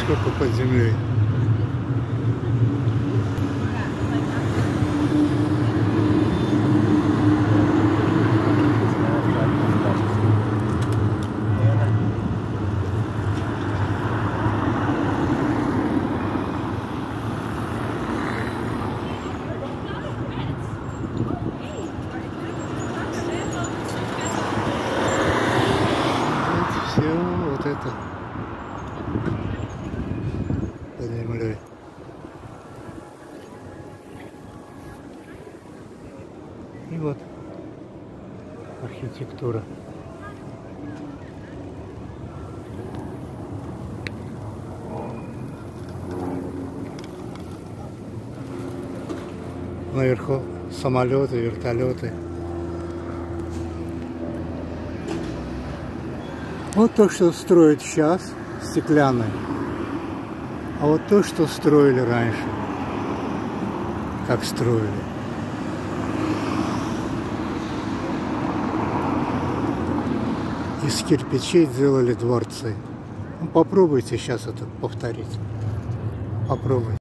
сколько под землей. Вот все вот это под землей. И вот архитектура. Наверху самолеты, вертолеты. Вот то, что строят сейчас, стеклянное. А вот то, что строили раньше. Как строили. Из кирпичей сделали дворцы. Ну, попробуйте сейчас это повторить. Попробуйте.